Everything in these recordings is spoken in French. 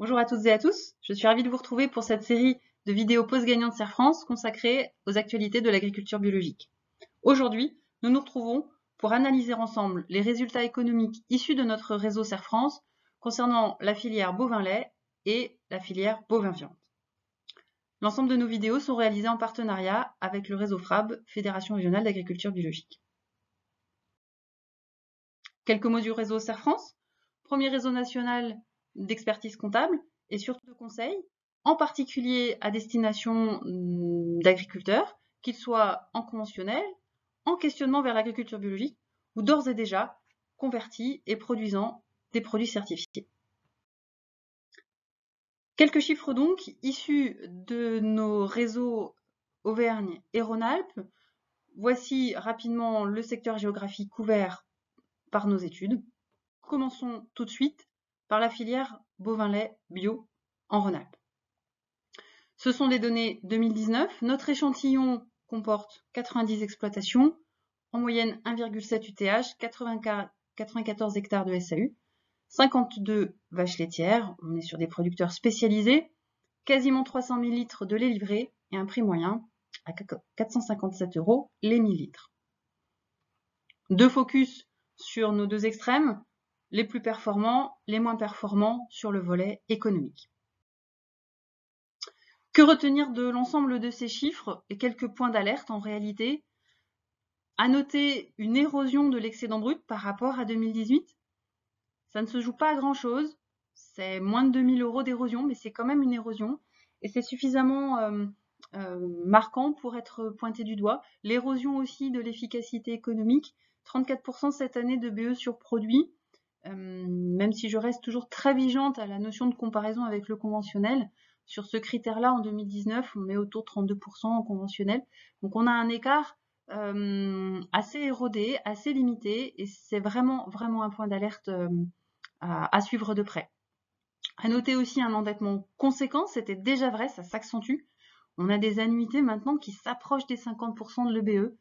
Bonjour à toutes et à tous, je suis ravie de vous retrouver pour cette série de vidéos Pause gagnante Serre France consacrée aux actualités de l'agriculture biologique. Aujourd'hui, nous nous retrouvons pour analyser ensemble les résultats économiques issus de notre réseau Serre France concernant la filière bovin-lait et la filière bovin-viande. L'ensemble de nos vidéos sont réalisées en partenariat avec le réseau FRAB, Fédération régionale d'agriculture biologique. Quelques mots du réseau Serre France. Premier réseau national d'expertise comptable et surtout de conseils, en particulier à destination hum, d'agriculteurs, qu'ils soient en conventionnel, en questionnement vers l'agriculture biologique, ou d'ores et déjà convertis et produisant des produits certifiés. Quelques chiffres donc issus de nos réseaux Auvergne et Rhône-Alpes. Voici rapidement le secteur géographique couvert par nos études. Commençons tout de suite par la filière bovin-lait bio en Rhône-Alpes. Ce sont des données 2019. Notre échantillon comporte 90 exploitations, en moyenne 1,7 UTH, 94 hectares de SAU, 52 vaches laitières, on est sur des producteurs spécialisés, quasiment 300 000 litres de lait livré et un prix moyen à 457 euros les 1000 litres. Deux focus sur nos deux extrêmes, les plus performants, les moins performants sur le volet économique. Que retenir de l'ensemble de ces chiffres et quelques points d'alerte en réalité? À noter une érosion de l'excédent brut par rapport à 2018. Ça ne se joue pas à grand chose, c'est moins de 2000 euros d'érosion, mais c'est quand même une érosion et c'est suffisamment euh, euh, marquant pour être pointé du doigt. L'érosion aussi de l'efficacité économique, 34% cette année de BE sur produit, même si je reste toujours très vigilante à la notion de comparaison avec le conventionnel, sur ce critère-là, en 2019, on est autour de 32% en conventionnel. Donc on a un écart euh, assez érodé, assez limité, et c'est vraiment, vraiment un point d'alerte euh, à, suivre de près. À noter aussi un endettement conséquent, c'était déjà vrai, ça s'accentue. On a des annuités maintenant qui s'approchent des 50% de l'EBE.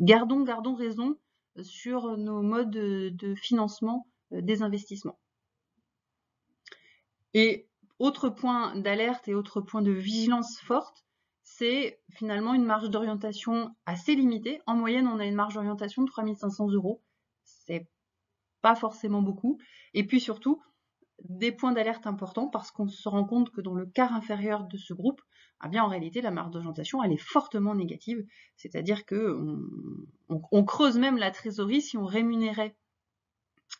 gardons, gardons raison sur nos modes de, financement euh, des investissements. Et autre point d'alerte et autre point de vigilance forte, c'est finalement une marge d'orientation assez limitée. En moyenne, on a une marge d'orientation de 3500 euros. C'est pas forcément beaucoup. Et puis surtout, des points d'alerte importants parce qu'on se rend compte que dans le quart inférieur de ce groupe, ah bien en réalité la marge d'orientation elle est fortement négative, c'est-à-dire que on, creuse même la trésorerie si on rémunérait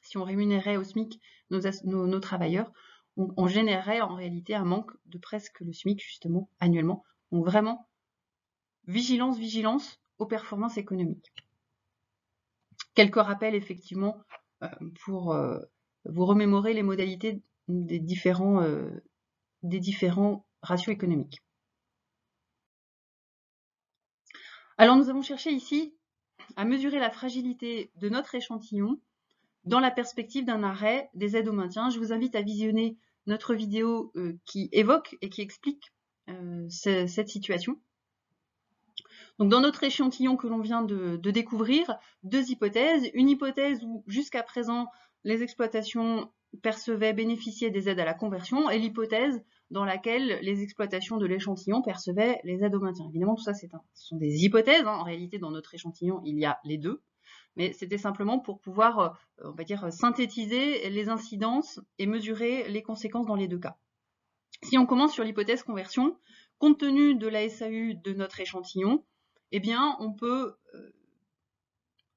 si on rémunérait au SMIC nos, travailleurs, on, générerait en réalité un manque de presque le SMIC justement annuellement. Donc vraiment vigilance, vigilance aux performances économiques. Quelques rappels effectivement euh, pour euh, vous remémorer les modalités des différents, euh, des différents ratios économiques. Alors nous avons cherché ici à mesurer la fragilité de notre échantillon dans la perspective d'un arrêt des aides au maintien. Je vous invite à visionner notre vidéo euh, qui évoque et qui explique euh, cette situation. Donc dans notre échantillon que l'on vient de, découvrir, deux hypothèses. Une hypothèse où jusqu'à présent les exploitations percevaient, bénéficiaient des aides à la conversion, et l'hypothèse dans laquelle les exploitations de l'échantillon percevaient les aides au maintien. Évidemment, tout ça, ce sont des hypothèses. Hein. En réalité, dans notre échantillon, il y a les deux. Mais c'était simplement pour pouvoir, euh, on va dire, synthétiser les incidences et mesurer les conséquences dans les deux cas. Si on commence sur l'hypothèse conversion, compte tenu de la SAU de notre échantillon, eh on peut euh,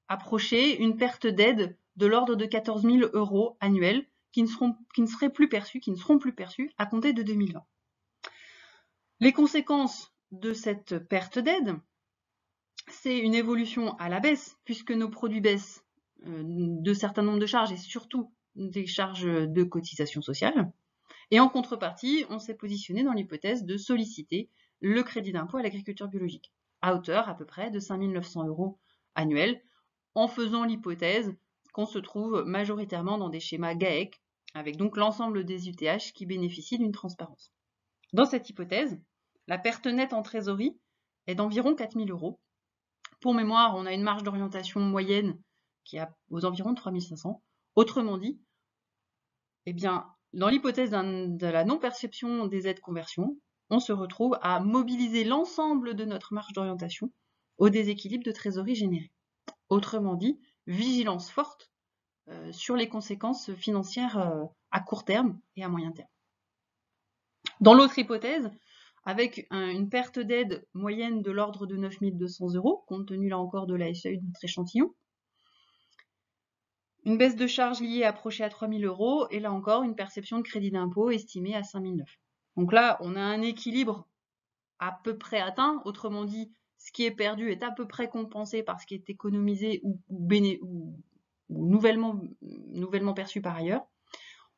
approcher une perte d'aide de l'ordre de 14 000 euros annuels qui ne, seront, qui ne seraient plus perçus, qui ne seront plus perçus à compter de 2020. Les conséquences de cette perte d'aide, c'est une évolution à la baisse, puisque nos produits baissent euh, de certains nombres de charges et surtout des charges de cotisation sociale. Et en contrepartie, on s'est positionné dans l'hypothèse de solliciter le crédit d'impôt à l'agriculture biologique, à hauteur à peu près de 5 900 euros annuels, en faisant l'hypothèse qu'on se trouve majoritairement dans des schémas GAEC, avec donc l'ensemble des UTH qui bénéficient d'une transparence. Dans cette hypothèse, la perte nette en trésorerie est d'environ 4000 euros. Pour mémoire, on a une marge d'orientation moyenne qui est aux environs de 3500. Autrement dit, eh bien, Dans l'hypothèse de la non-perception des aides conversion, on se retrouve à mobiliser l'ensemble de notre marge d'orientation au déséquilibre de trésorerie générée. Autrement dit, vigilance forte euh, sur les conséquences financières euh, à court terme et à moyen terme. Dans l'autre hypothèse, avec une perte d'aide moyenne de l'ordre de 9200 euros, compte tenu là encore de la SEU de notre échantillon, une baisse de charges liée approchée à 3000 euros, et là encore une perception de crédit d'impôt estimée à 5009. Donc là, on a un équilibre à peu près atteint, autrement dit, ce qui est perdu est à peu près compensé par ce qui est économisé ou, nouvellement, perçu par ailleurs.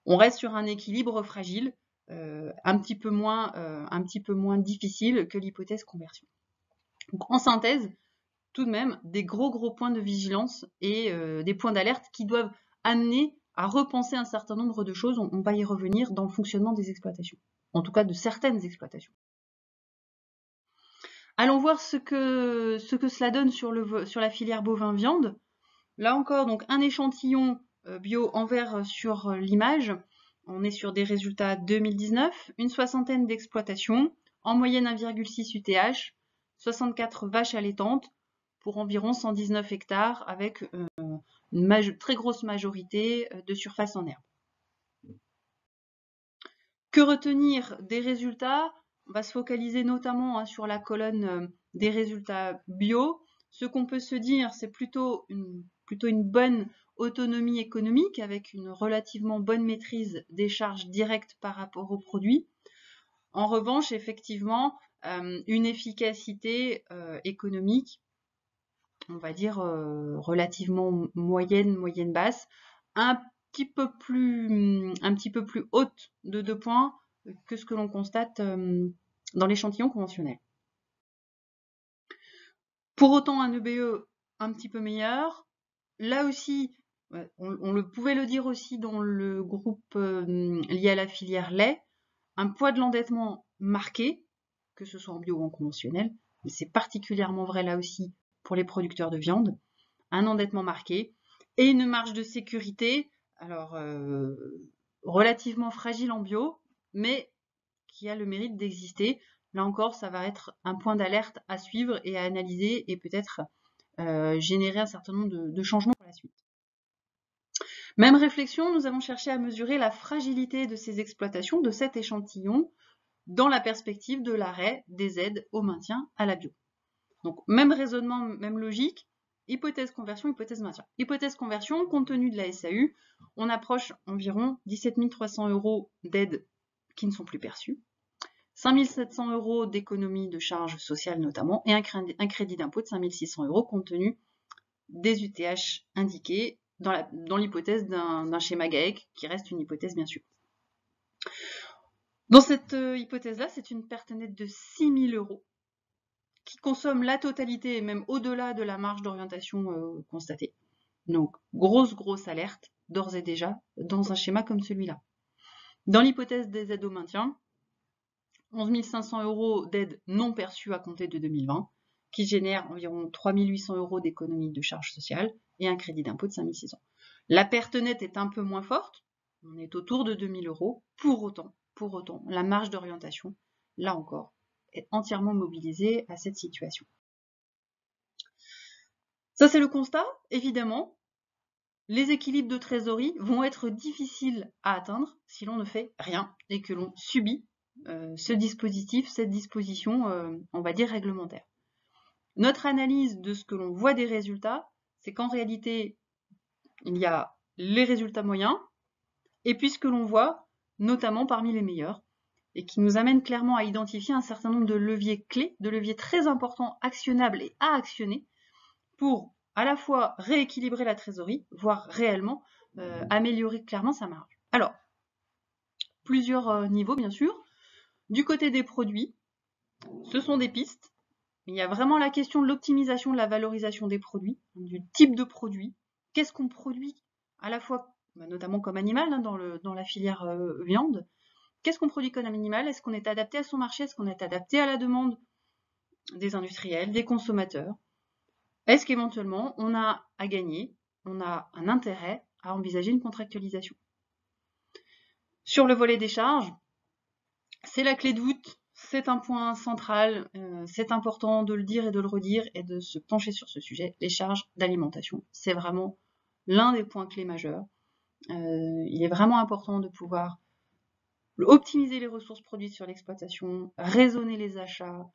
On reste sur un équilibre fragile, euh, un, petit peu moins, euh, un petit peu moins difficile que l'hypothèse conversion. En synthèse, tout de même des gros gros points de vigilance et euh, des points d'alerte qui doivent amener à repenser un certain nombre de choses. On, va y revenir dans le fonctionnement des exploitations, en tout cas de certaines exploitations. Allons voir ce que, ce que cela donne sur la filière bovin-viande. Là encore, donc un échantillon euh, bio en vert sur l'image. On est sur des résultats 2019, une soixantaine d'exploitations, en moyenne 1,6 UTH, 64 vaches allaitantes, pour environ 119 hectares avec euh, une très grosse majorité euh, de surface en herbe. Que retenir des résultats? On va se focaliser notamment hein, sur la colonne euh, des résultats bio. Ce qu'on peut se dire, c'est plutôt une, bonne autonomie économique avec une relativement bonne maîtrise des charges directes par rapport aux produits. En revanche, effectivement, une efficacité économique on va dire, euh, relativement moyenne, moyenne basse, un petit peu plus haute de deux points que ce que l'on constate euh, dans l'échantillon conventionnel. Pour autant, un EBE e un petit peu meilleur. Là aussi, on, le pouvait le dire aussi dans le groupe euh, lié à la filière lait, un poids de l'endettement marqué, que ce soit en bio ou en conventionnel, mais c'est particulièrement vrai là aussi pour les producteurs de viande, un endettement marqué et une marge de sécurité, alors euh, relativement fragile en bio, mais qui a le mérite d'exister. Là encore, ça va être un point d'alerte à suivre et à analyser et peut-être euh, générer un certain nombre de, changements pour la suite. Même réflexion, nous avons cherché à mesurer la fragilité de ces exploitations, de cet échantillon, dans la perspective de l'arrêt des aides au maintien à la bio. Donc même raisonnement, même logique, hypothèse conversion, hypothèse maintien. Hypothèse conversion, compte tenu de la SAU, on approche environ 17 300 euros d'aides qui ne sont plus perçues, 5 700 euros d'économie de charges sociales notamment, et un crédit, d'impôt de 5 600 euros compte tenu des UTH indiqués dans l'hypothèse d'un schéma GAEC, qui reste une hypothèse bien sûr. Dans cette euh, hypothèse-là, c'est une perte nette de 6 000 euros qui consomme la totalité et même au-delà de la marge d'orientation euh, constatée. Donc, grosse, grosse alerte, d'ores et déjà, dans un schéma comme celui-là. Dans l'hypothèse des aides au maintien, 11 500 euros d'aide non perçue à compter de 2020, qui génère environ 3 800 euros d'économie de charges sociales et un crédit d'impôt de 5 600. La perte nette est un peu moins forte, on est autour de 2000 euros. Pour autant, pour autant, la marge d'orientation, là encore, est entièrement mobilisé à cette situation. Ça, c'est le constat, évidemment. Les équilibres de trésorerie vont être difficiles à atteindre si l'on ne fait rien et que l'on subit euh, ce dispositif, cette disposition, euh, on va dire, réglementaire. Notre analyse de ce que l'on voit des résultats, c'est qu'en réalité, il y a les résultats moyens, et puis ce que l'on voit, notamment parmi les meilleurs, et qui nous amène clairement à identifier un certain nombre de leviers clés, de leviers très importants, actionnables et à actionner pour à la fois rééquilibrer la trésorerie, voire réellement euh, améliorer clairement sa marge. Alors, plusieurs euh, niveaux bien sûr. Du côté des produits, ce sont des pistes. Il y a vraiment la question de l'optimisation de la valorisation des produits, du type de produit. Qu'est-ce qu'on produit à la fois, bah, notamment comme animal hein, dans, la filière euh, viande, Qu'est-ce qu'on produit comme animal? Est-ce qu'on est adapté à son marché? Est-ce qu'on est adapté à la demande des industriels, des consommateurs? Est-ce qu'éventuellement on a à gagner, on a un intérêt à envisager une contractualisation? Sur le volet des charges, c'est la clé de voûte, c'est un point central, euh, c'est important de le dire et de le redire et de se pencher sur ce sujet. Les charges d'alimentation, c'est vraiment l'un des points clés majeurs. Euh, il est vraiment important de pouvoir optimiser les ressources produites sur l'exploitation, raisonner les achats,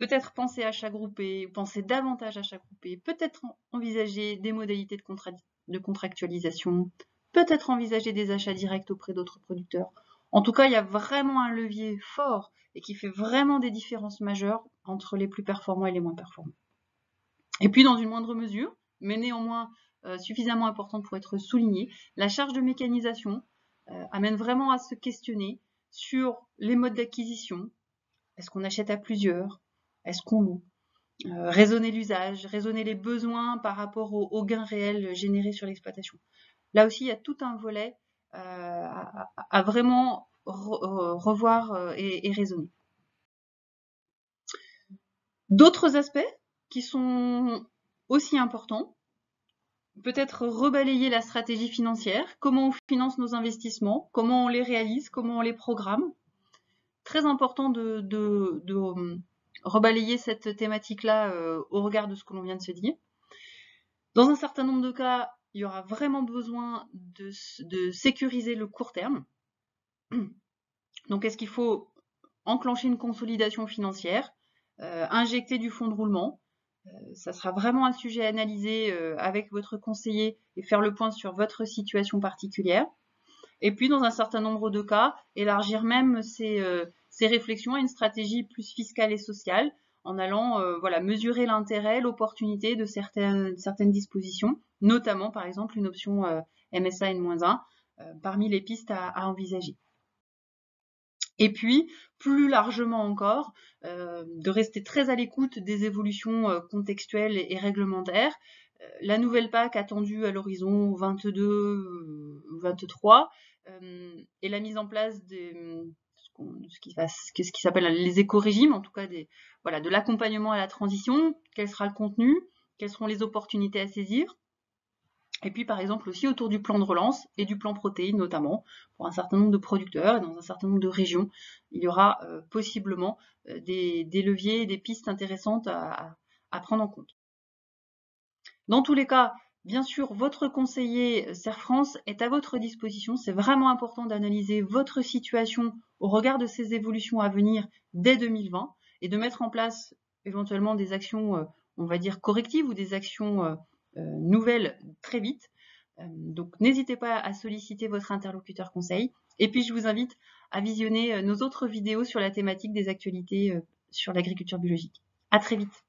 peut-être penser achat groupé, penser davantage achat groupé, peut-être envisager des modalités de, de contractualisation, peut-être envisager des achats directs auprès d'autres producteurs. En tout cas, il y a vraiment un levier fort et qui fait vraiment des différences majeures entre les plus performants et les moins performants. Et puis, dans une moindre mesure, mais néanmoins euh, suffisamment importante pour être soulignée, la charge de mécanisation euh, amène vraiment à se questionner sur les modes d'acquisition. Est-ce qu'on achète à plusieurs? Est-ce qu'on loue euh, Raisonner l'usage, raisonner les besoins par rapport aux, gains réels générés sur l'exploitation? Là aussi, il y a tout un volet à, vraiment revoir et, raisonner. D'autres aspects qui sont aussi importants, peut-être rebalayer la stratégie financière, comment on finance nos investissements, comment on les réalise, comment on les programme. Très important de, euh, rebalayer cette thématique-là euh, au regard de ce que l'on vient de se dire. Dans un certain nombre de cas, il y aura vraiment besoin de, sécuriser le court terme. Donc, est-ce qu'il faut enclencher une consolidation financière, euh, injecter du fonds de roulement euh, ça sera vraiment un sujet à analyser avec votre conseiller et faire le point sur votre situation particulière. Et puis, dans un certain nombre de cas, élargir même ces, réflexions à une stratégie plus fiscale et sociale en allant voilà, mesurer l'intérêt, l'opportunité de certaines, certaines dispositions, notamment par exemple une option MSA N-1 parmi les pistes à, envisager. Et puis, plus largement encore, euh, de rester très à l'écoute des évolutions euh, contextuelles et, réglementaires. Euh, la nouvelle PAC attendue à l'horizon 22-23 et la mise en place de ce qui, s'appelle les éco-régimes, en tout cas des, voilà, de l'accompagnement à la transition, quel sera le contenu, quelles seront les opportunités à saisir, et puis, par exemple, aussi autour du plan de relance et du plan protéines, notamment, pour un certain nombre de producteurs et dans un certain nombre de régions, il y aura euh, possiblement euh, des, leviers et des pistes intéressantes à, prendre en compte. Dans tous les cas, bien sûr, votre conseiller euh, Serre France est à votre disposition. C'est vraiment important d'analyser votre situation au regard de ces évolutions à venir dès 2020 et de mettre en place éventuellement des actions, on va dire, correctives ou des actions euh, nouvelles très vite. Euh, donc n'hésitez pas à solliciter votre interlocuteur conseil. Et puis je vous invite à visionner euh, nos autres vidéos sur la thématique des actualités sur l'agriculture biologique. À très vite